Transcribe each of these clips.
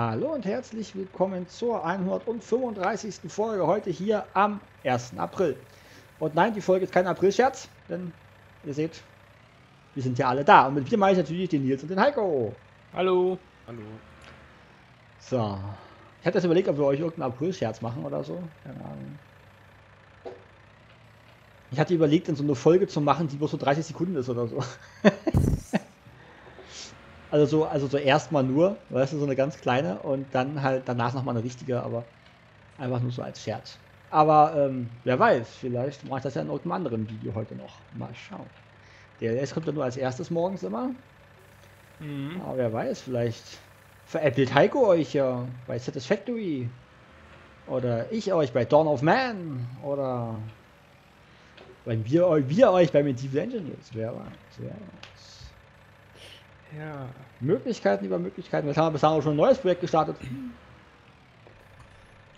Hallo und herzlich willkommen zur 135. Folge heute hier am 1. April. Und nein, die Folge ist kein April-Scherz, denn ihr seht, wir sind ja alle da. Und mit wir meine ich natürlich den Nils und den Heiko. Hallo. Hallo. So. Ich hatte jetzt überlegt, ob wir euch irgendeinen April-Scherz machen oder so. Keine Ahnung. Ich hatte überlegt, in so eine Folge zu machen, die bloß so 30 Sekunden ist oder so. also so, also so erstmal nur, weißt du, so eine ganz kleine und dann halt danach nochmal eine richtige, aber einfach nur so als Scherz. Aber ähm, wer weiß, vielleicht mache ich das ja in irgendeinem anderen Video heute noch. Mal schauen. Der LS kommt ja nur als erstes morgens immer. Mhm. Aber wer weiß, vielleicht veräppelt Heiko euch ja bei Satisfactory. Oder ich euch bei Dawn of Man. Oder wenn wir, wir euch bei Medieval Engineers. Wer weiß, wer weiß. Ja. Möglichkeiten über Möglichkeiten. Jetzt haben wir bislang auch schon ein neues Projekt gestartet.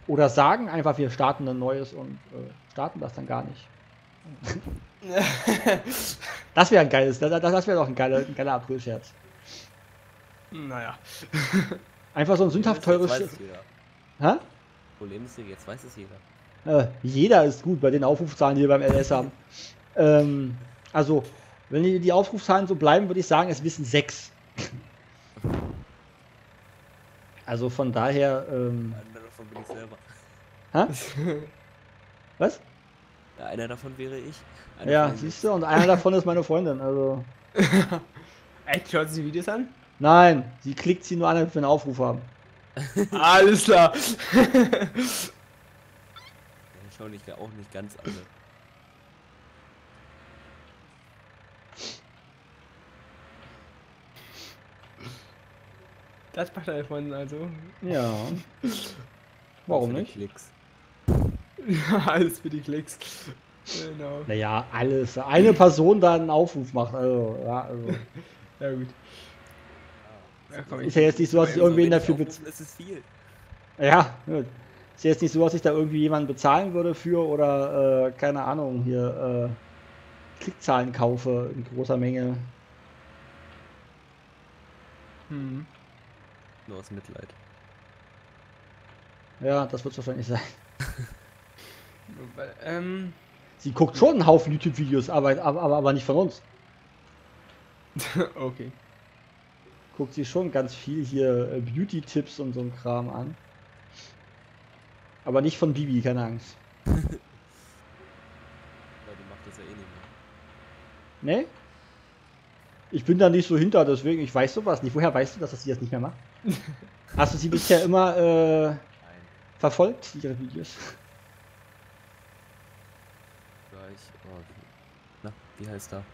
Oder sagen einfach, wir starten ein neues und äh, starten das dann gar nicht. Das wäre ein geiles, das, das wäre doch ein geiler, ein geiler April-Scherz. naja. Einfach so ein sündhaft Jetzt teures. weiß Schiff. es jeder. Hä? Problem ist, jetzt weiß es jeder. Äh, jeder ist gut bei den Aufrufzahlen, die wir beim LS haben. Ähm, also, wenn die, die Aufrufzahlen so bleiben, würde ich sagen, es wissen sechs. Also von daher, ähm, Einer davon bin ich selber. hä? Was? Ja, einer davon wäre ich. Einer Ja, siehst du, und einer davon ist meine Freundin. Also, Echt, schaut sich die Videos an? nein, sie klickt sie nur an, wenn wir einen Aufruf haben. Alles klar. Ich schaue nicht, auch nicht ganz alle. Das macht deine Freundin also. Ja. Warum nicht? Klicks. Ja, alles für die Klicks. Genau. Naja, alles. Eine Person da einen Aufruf macht. Also, ja, also. Ja, gut. Ja, komm, Ist ja jetzt nicht so, dass ich irgendwen dafür bezahlt. Das ist viel. Ja, gut. Ist jetzt nicht so, dass ich da irgendwie jemanden bezahlen würde für oder äh, keine Ahnung, hier äh, Klickzahlen kaufe in großer Menge. Hm. Nur aus Mitleid. Ja, das wird wahrscheinlich sein. Ähm, Sie guckt schon einen Haufen YouTube-Videos, aber, aber, aber, aber nicht von uns. okay. Guckt sie schon ganz viel hier äh, Beauty-Tipps und so ein Kram an. Aber nicht von Bibi, keine Angst. Weil die macht das ja eh nicht mehr. Ne? Ich bin da nicht so hinter, deswegen, ich weiß sowas nicht. Woher weißt du, dass sie das nicht mehr macht? Hast du sie bisher immer äh, verfolgt, ihre Videos? Gleich. Oh, wie, na, wie heißt er?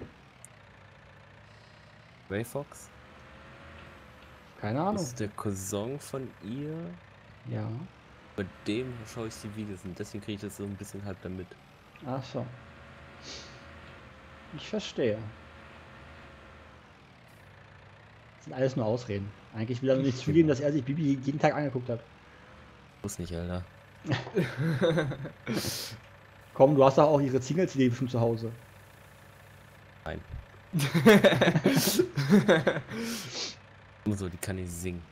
Rayfox? Keine Das Ahnung. ist der Cousin von ihr. Ja. Bei dem schaue ich die Videos und deswegen kriege ich das so ein bisschen halt damit. Ach so. Ich verstehe. Das sind alles nur Ausreden. Eigentlich will er nicht zugeben, dass er sich Bibi jeden Tag angeguckt hat. Muss nicht, Alter. Komm, du hast doch auch ihre Single-CD bestimmt zu Hause. Nein. Nur so, die kann ich singen.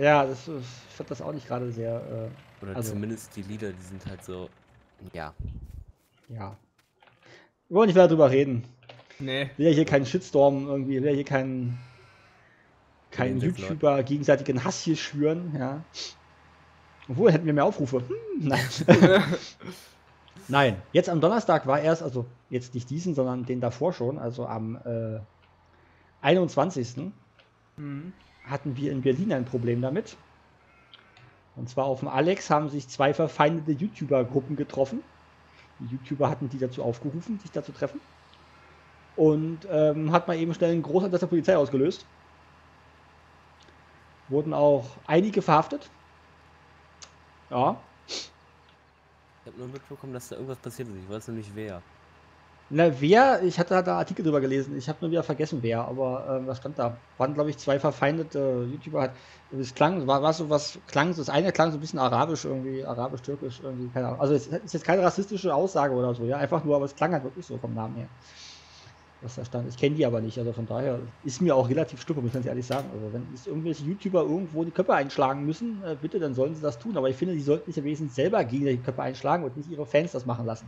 Ja, das, ist- ich fand das auch nicht gerade sehr, Oder Also- zumindest die Lieder, die sind halt so. Ja. äh, ja. Wir wollen nicht weiter drüber reden. Nee. will ja hier keinen Shitstorm irgendwie, will ja hier keinen keinen YouTuber gegenseitigen Hass hier schüren, ja. Obwohl, hätten wir mehr Aufrufe. Hm, nein. nein, jetzt am Donnerstag war erst, also jetzt nicht diesen, sondern den davor schon, also am äh, 21. Hm. hatten wir in Berlin ein Problem damit. Und zwar auf dem Alex haben sich zwei verfeindete YouTuber-Gruppen getroffen. Die YouTuber hatten die dazu aufgerufen, sich da zu treffen. Und ähm, hat mal eben schnell einen Großeinsatz der Polizei ausgelöst. Wurden auch einige verhaftet. Ja. Ich habe nur mitbekommen, dass da irgendwas passiert ist. Ich weiß nicht wer. Na, wer, ich hatte da Artikel drüber gelesen, ich habe nur wieder vergessen, wer, aber ähm, was stand da? Waren, glaube ich, zwei verfeindete YouTuber. Es klang, war, war so was, klang, so- das eine klang so ein bisschen arabisch irgendwie, arabisch-türkisch irgendwie, keine Ahnung. Also, es ist jetzt keine rassistische Aussage oder so, ja, einfach nur, aber es klang halt wirklich so vom Namen her. Was da stand. Ich kenne die aber nicht, also von daher ist mir auch relativ stuppe, muss ich ganz ehrlich sagen. Also wenn irgendwelche YouTuber irgendwo die Köpfe einschlagen müssen, äh, bitte, dann sollen sie das tun. Aber ich finde, die sollten sich am wenigstens selber gegen die Köpfe einschlagen und nicht ihre Fans das machen lassen.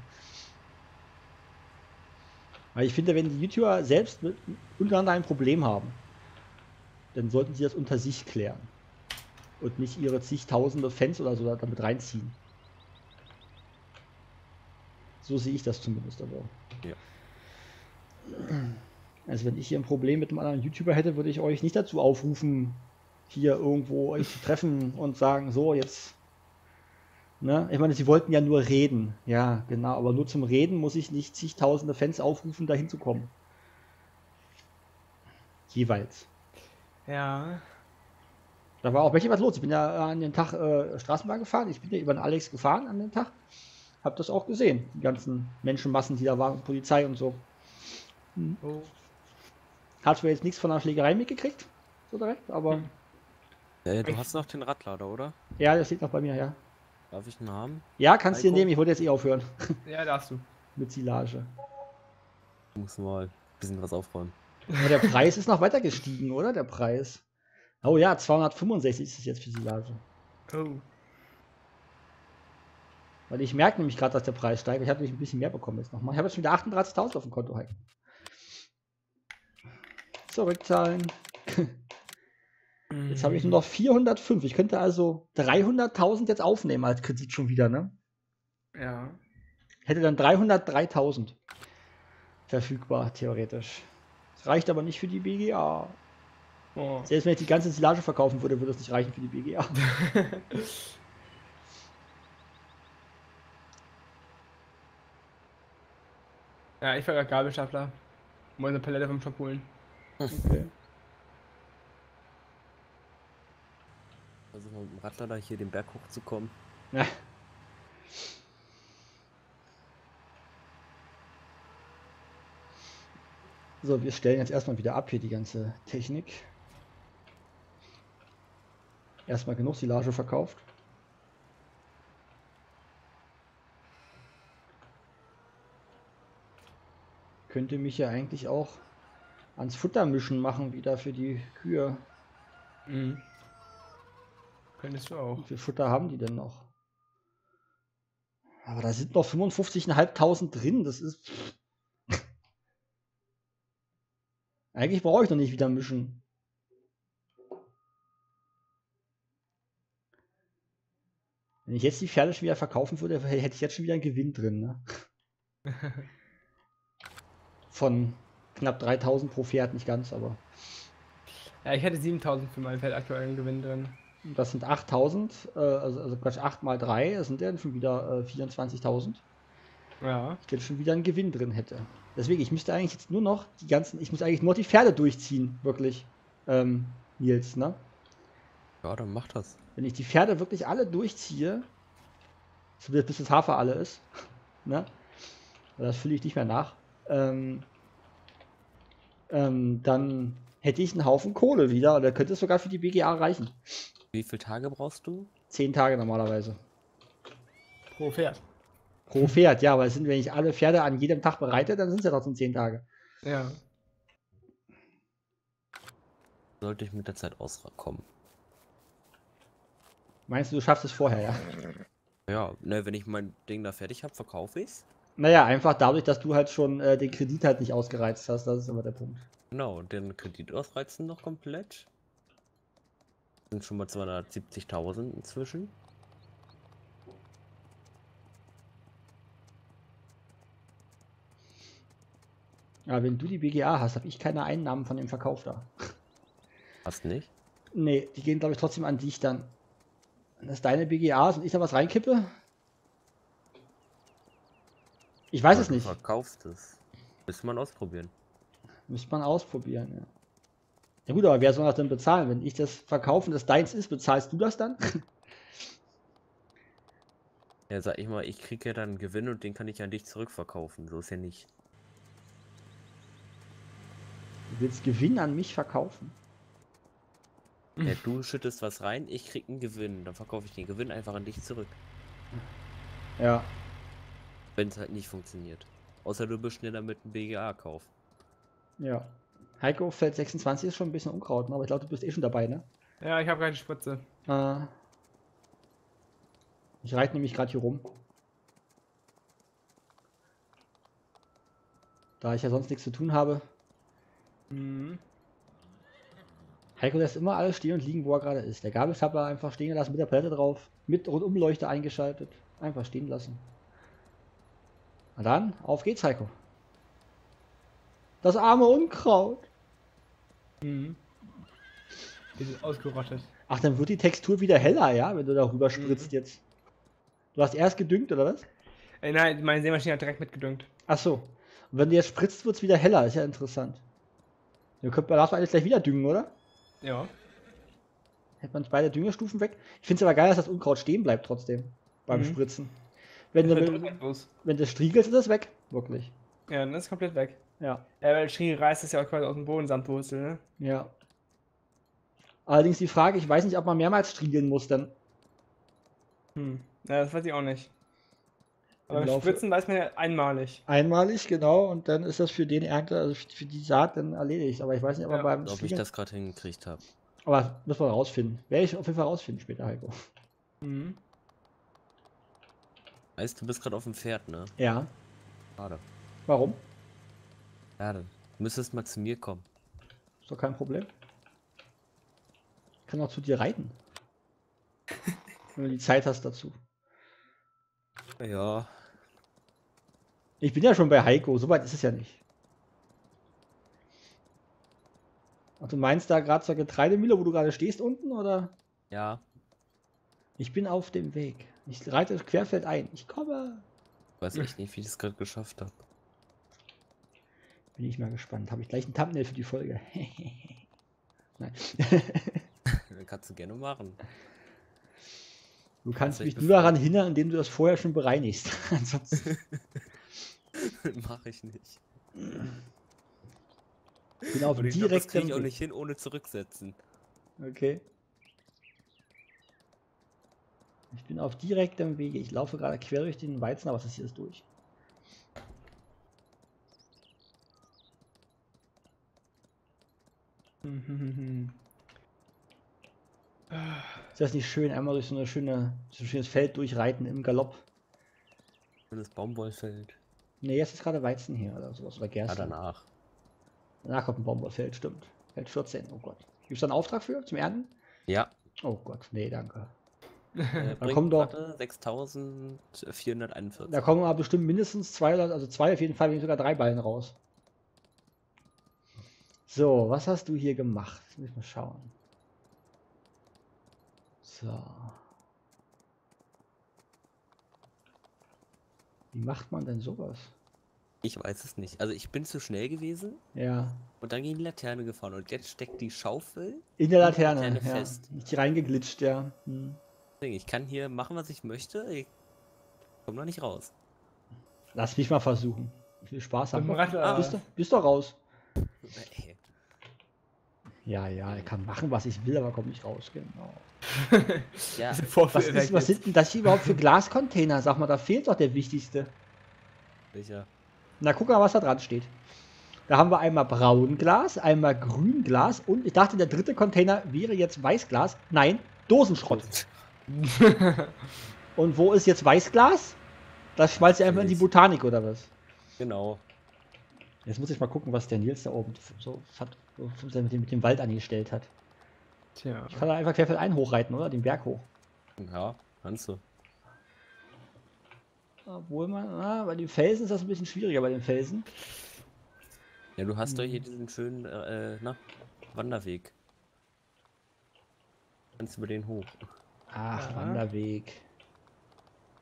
Weil ich finde, wenn die YouTuber selbst mit, untereinander ein Problem haben, dann sollten sie das unter sich klären. Und nicht ihre zigtausende Fans oder so damit reinziehen. So sehe ich das zumindest aber. Ja. Also wenn ich hier ein Problem mit einem anderen YouTuber hätte, würde ich euch nicht dazu aufrufen, hier irgendwo euch zu treffen und sagen, so jetzt. Ne? Ich meine, sie wollten ja nur reden. Ja, genau. Aber nur zum Reden muss ich nicht zigtausende Fans aufrufen, dahin zu kommen. Jeweils. Ja. Da war auch welche was los. Ich bin ja an dem Tag äh, Straßenbahn gefahren. Ich bin ja über den Alex gefahren an dem Tag. Hab das auch gesehen. Die ganzen Menschenmassen, die da waren, Polizei und so. Hm. Oh. Hat zwar jetzt nichts von der Schlägerei mitgekriegt, so direkt, aber Hm. Äh, du hast noch den Radlader, oder? ja, das liegt noch bei mir, ja. Darf ich ihn haben? Ja, kannst du dir nehmen, ich wollte jetzt eh aufhören Ja, darfst du. mit Silage. Ich muss mal ein bisschen was aufräumen. Aber der Preis ist noch weiter gestiegen, oder? Der Preis. Oh ja, 265 ist es jetzt für Silage. Oh. Weil ich merke nämlich gerade, dass der Preis steigt. Ich habe nämlich ein bisschen mehr bekommen jetzt nochmal. Ich habe jetzt schon wieder 38.000 auf dem Konto. Heiko. Zurückzahlen. Jetzt habe ich nur noch 405. Ich könnte also 300.000 jetzt aufnehmen als Kredit schon wieder, ne? Ja. Hätte dann 303.000 verfügbar, theoretisch. Das reicht aber nicht für die BGA. Oh. Selbst wenn ich die ganze Silage verkaufen würde, würde das nicht reichen für die BGA. ja, ich war gerade Gabelstapler. Wollte eine Palette vom Shop holen. Okay. Versuchen wir mit dem Radlader hier den Berg hochzukommen. Ja. So, wir stellen jetzt erstmal wieder ab hier die ganze Technik. Erstmal genug Silage verkauft. Könnte mich ja eigentlich auch ans Futtermischen machen wieder für die Kühe. Mhm. Könntest du auch. Wie viel Futter haben die denn noch? Aber da sind noch 55.500 drin. Das ist. Eigentlich brauche ich noch nicht wieder mischen. Wenn ich jetzt die Pferde schon wieder verkaufen würde, hätte ich jetzt schon wieder einen Gewinn drin. Ne? Von knapp 3000 pro Pferd, nicht ganz, aber Ja, ich hätte 7000 für mein Feld aktuellen Gewinn drin. das sind 8000, äh, also, also Quatsch, 8 mal 3, das sind dann schon wieder äh, 24.000. Ja. ich jetzt schon wieder einen Gewinn drin hätte. Deswegen, ich müsste eigentlich jetzt nur noch die ganzen, ich muss eigentlich nur die Pferde durchziehen, wirklich. Ähm, Nils, ne? Ja, dann mach das. Wenn ich die Pferde wirklich alle durchziehe, so bis bis das Hafer alle ist, ne? Das fülle ich nicht mehr nach. Ähm, ähm, dann hätte ich einen Haufen Kohle wieder, oder könnte es sogar für die BGA reichen. Wie viele Tage brauchst du? Zehn Tage normalerweise. Pro Pferd. Pro Pferd, ja, aber es sind, wenn ich alle Pferde an jedem Tag bereite, dann sind es ja trotzdem zehn Tage. Ja. Sollte ich mit der Zeit auskommen. Meinst du, du schaffst es vorher, ja? Ja, ne, wenn ich mein Ding da fertig habe, verkaufe ich's. Naja, einfach dadurch, dass du halt schon äh, den Kredit halt nicht ausgereizt hast, das ist immer der Punkt. Genau, den Kredit ausreizen noch komplett. Sind schon mal 270.000 inzwischen. Ja, wenn du die BGA hast, habe ich keine Einnahmen von dem Verkauf da. Hast nicht? Nee, die gehen, glaube ich, trotzdem an dich dann. Wenn das deine BGA ist und ich da was reinkippe? Ich weiß Aber es nicht. verkaufst es. Müsste man ausprobieren. Müsste man ausprobieren, ja. Ja gut, aber wer soll das denn bezahlen? Wenn ich das verkaufe und das deins ist, bezahlst du das dann? Ja, sag ich mal, ich kriege ja dann einen Gewinn und den kann ich an dich zurückverkaufen. So ist ja nicht. Du willst Gewinn an mich verkaufen? Ja, du schüttest was rein, ich krieg einen Gewinn. Dann verkaufe ich den Gewinn einfach an dich zurück. Ja. Wenn es halt nicht funktioniert. Außer du bist schneller mit einem BGA-Kauf. Ja. Heiko, Feld 26 ist schon ein bisschen Unkraut, ne? aber ich glaube, du bist eh schon dabei, ne? Ja, ich habe gerade die Spritze. Äh, ich reite nämlich gerade hier rum. Da ich ja sonst nichts zu tun habe. Mhm. Heiko lässt immer alles stehen und liegen, wo er gerade ist. Der Gabelstapler einfach stehen gelassen mit der Palette drauf, mit Rundumleuchte eingeschaltet. Einfach stehen lassen. Na dann, auf geht's, Heiko. Das arme Unkraut. Mhm. Sind ausgerottet. Ach, dann wird die Textur wieder heller, ja, wenn du darüber spritzt jetzt. Du hast erst gedüngt, oder was? Äh, nein, meine Sämaschine hat direkt mitgedüngt. Ach so. Und wenn du jetzt spritzt, wird es wieder heller. Ist ja interessant. Dann könnte man man alles gleich wieder düngen, oder? Ja. Hätte man beide Düngerstufen weg. Ich finde es aber geil, dass das Unkraut stehen bleibt trotzdem. Beim Mhm. Spritzen. Wenn, Das du, wird wenn, rückwärtslos. wenn du striegelst, ist das weg. Wirklich. Ja, dann ist es komplett weg. Ja. Ja, weil Schrie reißt es ja auch quasi aus dem Boden samt Wurzel, ne? Ja. Allerdings die Frage, ich weiß nicht, ob man mehrmals striegeln muss, dann. Hm. Ja, das weiß ich auch nicht. Aber Im beim Spritzen weiß man ja einmalig. Einmalig, genau, und dann ist das für den Ernte, also für die Saat dann erledigt. Aber ich weiß nicht, ob man Ja. beim Ob ich das gerade hingekriegt habe. Aber müssen wir rausfinden. Werde ich auf jeden Fall rausfinden später, Heiko. Mhm. Weißt du, bist gerade auf dem Pferd, ne? Ja. Schade. Warum? Ja, dann müsstest mal zu mir kommen. Ist doch kein Problem. Ich kann auch zu dir reiten. Wenn du die Zeit hast dazu. Ja, Ich bin ja schon bei Heiko, so weit ist es ja nicht. Ach, du meinst da gerade zur Getreidemühle, wo du gerade stehst unten, oder? ja. Ich bin auf dem Weg. Ich reite querfeld ein. Ich komme. Ich weiß echt nicht, wie ich das gerade geschafft habe. Bin ich mal gespannt. Habe ich gleich ein Thumbnail für die Folge. Nein. Kannst du gerne machen. Du kannst mich nur daran hindern, indem du das vorher schon bereinigst. Ansonsten Mach ich nicht. ich glaub, das direktem krieg ich auch nicht hin, ohne zurücksetzen. Okay. Ich bin auf direktem Wege. Ich laufe gerade quer durch den Weizen, aber was ist hier ist durch? Ist das nicht schön, einmal durch so eine schöne, so ein schönes Feld durchreiten im Galopp? Schönes Baumwollfeld. Ne, jetzt ist gerade Weizen hier oder sowas oder Ja, Gerste. danach. Danach kommt ein Baumwollfeld, stimmt. Feld 14, oh Gott. Gibt es da einen Auftrag für zum Ernten? Ja, Oh Gott, nee, danke. Äh, bringt kommen doch- gerade 6441. Da kommen aber bestimmt mindestens zwei, oder- also zwei auf jeden Fall, wenn sogar drei Ballen raus. So, was hast du hier gemacht? Jetzt muss ich mal schauen. So. Wie macht man denn sowas? Ich weiß es nicht. Also ich bin zu schnell gewesen Ja. und dann ging die Laterne gefahren und jetzt steckt die Schaufel. In der Laterne. Laterne ja. fest. Nicht reingeglitscht, ja. Hm. Ich kann hier machen, was ich möchte. Ich komme noch nicht raus. Lass mich mal versuchen. Viel Spaß haben. Radler. Bist du, bist du raus? Ja, ja, er kann machen, was ich will, aber kommt nicht raus. Genau. Ja, Was, ist, was sind denn das hier überhaupt für Glascontainer? Sag mal, da fehlt doch der wichtigste. sicher. Na, guck mal, was da dran steht. Da haben wir einmal Braunglas, einmal Grünglas und ich dachte, der dritte Container wäre jetzt Weißglas. Nein, Dosenschrott. Und wo ist jetzt Weißglas? Das schmeißt ihr einfach in die. Botanik oder was? Genau. Jetzt muss ich mal gucken, was der Nils da oben so hat, so mit, dem, mit dem Wald angestellt hat. Tja. Ich kann da einfach querfeld ein hochreiten, oder? Den Berg hoch. Ja, kannst du. Obwohl man, ah, bei den Felsen ist das ein bisschen schwieriger bei den Felsen. Ja, du hast doch Hm. hier diesen schönen äh, na, Wanderweg. Kannst über den hoch. Ach, Ja. Wanderweg.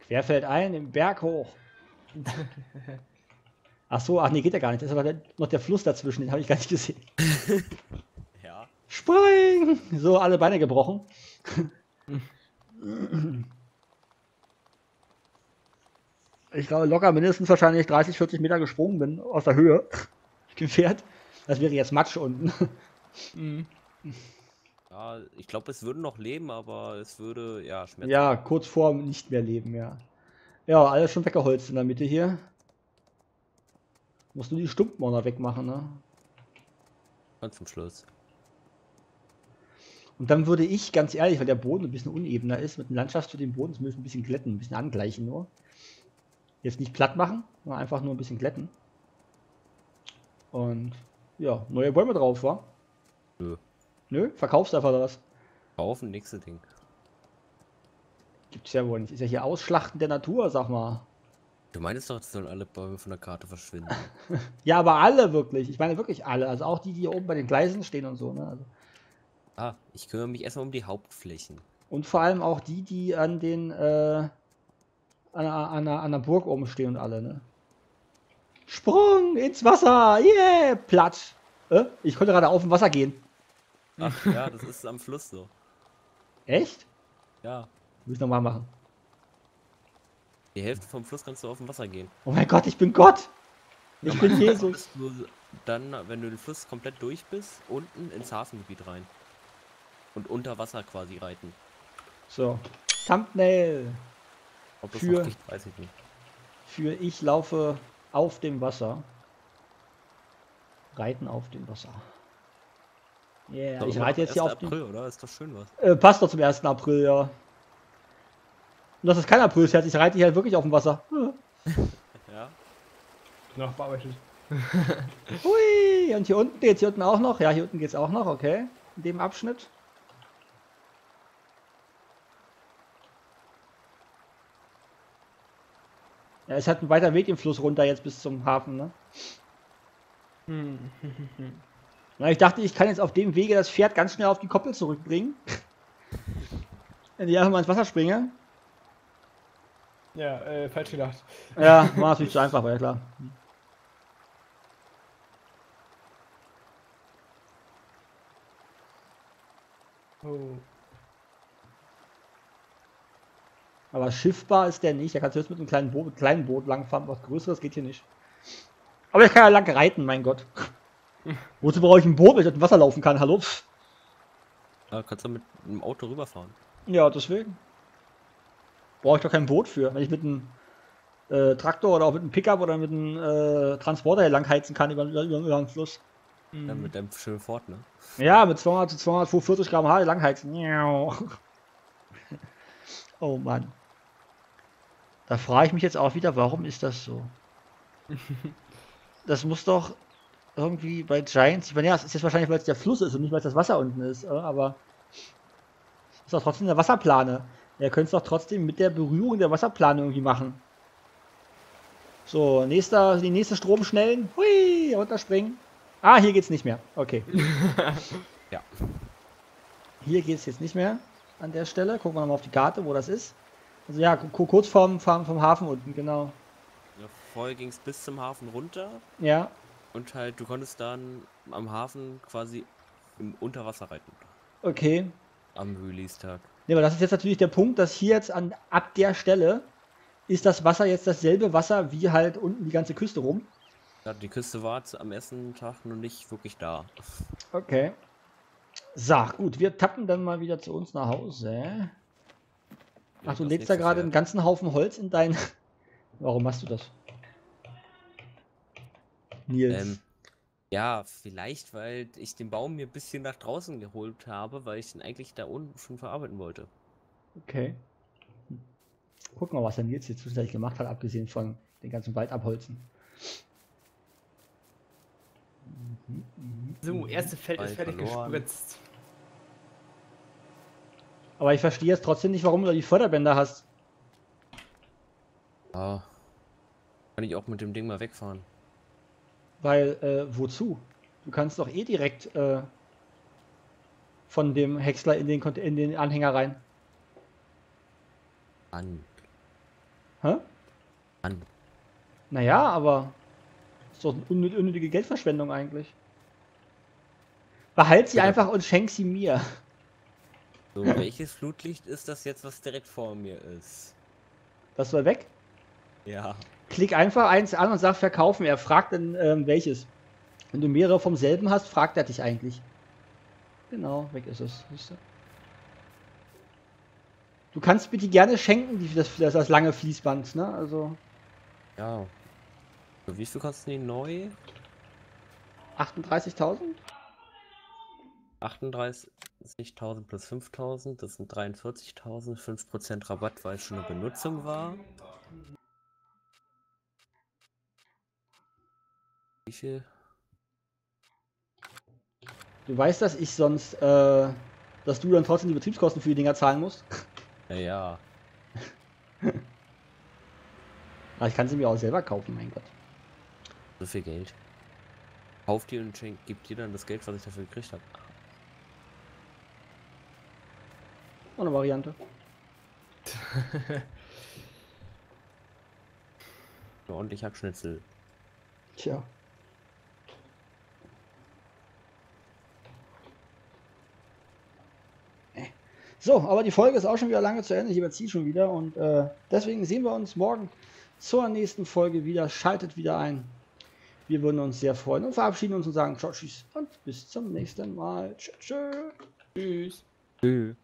Querfeld ein, den Berg hoch. Ach so, ach nee, geht ja gar nicht. Das ist aber der, noch der Fluss dazwischen, den habe ich gar nicht gesehen. Ja. Spring! So, alle Beine gebrochen. Ich glaube, locker mindestens wahrscheinlich 30, 40 Meter gesprungen bin aus der Höhe. Pferd. Das wäre jetzt Matsch unten. Mhm. Ja, ich glaube, es würde noch leben, aber es würde, ja, schmerzhaft. Ja, kurz vor nicht mehr leben, ja. Ja, alles schon weggeholzt in der Mitte hier. Musst nur die Stumpen auch noch wegmachen, ne? Ganz zum Schluss. Und dann würde ich, ganz ehrlich, weil der Boden ein bisschen unebener ist, mit dem Landschaft zu dem Boden, das müssen wir ein bisschen glätten, ein bisschen angleichen nur. Jetzt nicht platt machen, sondern einfach nur ein bisschen glätten. Und ja, neue Bäume drauf, wa? Nö. Nö, verkaufst einfach was? Kaufen, nächste Ding. Gibt's ja wohl nicht. Ist ja hier Ausschlachten der Natur, sag mal. Du meinst doch, es sollen alle Bäume von der Karte verschwinden. Ja, aber alle wirklich. Ich meine wirklich alle. Also auch die, die hier oben bei den Gleisen stehen und so. Ne? Also, ah, ich kümmere mich erstmal um die Hauptflächen. und vor allem auch die, die an den äh, an, an, an der Burg oben stehen und alle. Ne? Sprung ins Wasser. Yeah! Platsch. Äh? Ich konnte gerade auf dem Wasser gehen. Ach ja, das ist am Fluss so. Echt? Ja. Muss ich nochmal machen. Die Hälfte vom Fluss kannst du auf dem Wasser gehen. Oh mein Gott, ich bin Gott. Ich bin Dann Jesus. dann, wenn du den Fluss komplett durch bist, unten ins Hafengebiet rein. Und unter Wasser quasi reiten. So. Thumbnail. Ob das Für- geht, weiß ich nicht. Für ich laufe auf dem Wasser. Reiten auf dem Wasser. Yeah, Doch, ich reite jetzt hier 1. auf dem. April, oder? Ist doch schön was. Äh, passt doch zum 1. April, ja. Und das ist kein Aprilscherz, ich reite hier halt wirklich auf dem Wasser. Ja. Noch bearbeitet. Hui, und hier unten geht's hier unten auch noch. Ja, hier unten geht's auch noch, okay. In dem Abschnitt. Ja, es hat ein weiter Weg im Fluss runter jetzt bis zum Hafen, ne? Hm. Na, ich dachte, ich kann jetzt auf dem Wege das Pferd ganz schnell auf die Koppel zurückbringen. Wenn ich einfach mal ins Wasser springe. Ja, äh, falsch gedacht. Ja, war natürlich zu einfach, war ja klar. Oh. Aber schiffbar ist der nicht. Da kannst du jetzt mit einem kleinen Boot, kleinen Boot langfahren. Was Größeres geht hier nicht. Aber ich kann ja lang reiten, mein Gott. Wozu brauche ich ein Boot, wenn ich auf dem Wasser laufen kann? Hallo? Da kannst du mit einem Auto rüberfahren. Ja, deswegen. Brauche ich doch kein Boot für. Wenn ich mit einem äh, Traktor oder auch mit einem Pickup oder mit einem äh, Transporter hier lang heizen kann über, über, über den Fluss. Hm. Ja, mit deinem schönen Ford, ne? Ja, mit 200 zu 245 km/h langheizen. Miau. Oh Mann. Da frage ich mich jetzt auch wieder, warum ist das so? Das muss doch irgendwie bei Giants, ich meine, ja, es ist jetzt wahrscheinlich, weil es der Fluss ist und nicht, weil es das Wasser unten ist, äh, aber es ist doch trotzdem eine Wasserplane. Ihr könnt es doch trotzdem mit der Berührung der Wasserplane irgendwie machen. So, nächster, die nächste Stromschnellen. Hui, runterspringen. Ah, hier geht's nicht mehr. Okay. Ja. Hier geht es jetzt nicht mehr an der Stelle. Gucken wir mal auf die Karte, wo das ist. Also ja, ku- kurz vorm, vorm, vom Hafen unten, genau. Ja, vorher ging es bis zum Hafen runter Ja, und halt, du konntest dann am Hafen quasi im Unterwasser reiten. okay. Am Release-Tag. Ne, aber das ist jetzt natürlich der Punkt, dass hier jetzt an ab der Stelle ist das Wasser jetzt dasselbe Wasser wie halt unten die ganze Küste rum. Ja, die Küste war am ersten Tag noch nicht wirklich da. Okay. So, gut, wir tappen dann mal wieder zu uns nach Hause. Ach, du legst da gerade einen ganzen Haufen Holz in dein. Warum machst du das? Nils. Ähm, ja, vielleicht, weil ich den Baum mir ein bisschen nach draußen geholt habe, weil ich den eigentlich da unten schon verarbeiten wollte. Okay. Gucken wir, was der Nils jetzt zwischenzeitlich gemacht hat, abgesehen von den ganzen Wald abholzen. So, mhm. erste Feld ist fertig verloren. gespritzt. Aber ich verstehe jetzt trotzdem nicht, warum du die Förderbänder hast. Ja. Kann ich auch mit dem Ding mal wegfahren. Weil, äh, wozu? Du kannst doch eh direkt äh, von dem Häcksler in den, in den Anhänger rein. Mann. Hä? Mann. Naja, aber ist doch eine unnö- unnötige Geldverschwendung eigentlich. Behalt sie Bitte. einfach und schenk sie mir. So, welches Flutlicht ist das jetzt, was direkt vor mir ist? Das soll weg. Ja. Klick einfach eins an und sag verkaufen. Er fragt dann ähm, welches. Wenn du mehrere vom selben hast, fragt er dich eigentlich. Genau, weg ist es. Siehst du? Du kannst mir die gerne schenken, die, das, das, das lange Fließband, ne? Also Ja. Wie viel kostet die neu? 38.000? 38.000 plus 5.000, das sind 43.000, 5% Rabatt, weil es schon eine Benutzung war. Viel? Du weißt, dass ich sonst, äh, dass du dann trotzdem die Betriebskosten für die Dinger zahlen musst? Ja. Aber ich kann sie mir auch selber kaufen, mein Gott. So viel Geld. Kauft die und schenkt, gibt dir dann das Geld, was ich dafür gekriegt habe. Eine Variante. Ordentlich Hackschnitzel. Tja. So, aber die Folge ist auch schon wieder lange zu Ende. Ich überziehe schon wieder und äh, deswegen sehen wir uns morgen zur nächsten Folge wieder. Schaltet wieder ein. Wir würden uns sehr freuen und verabschieden uns und sagen Ciao, tschüss und bis zum nächsten Mal. Tschö, tschö. Tschüss. Tschüss.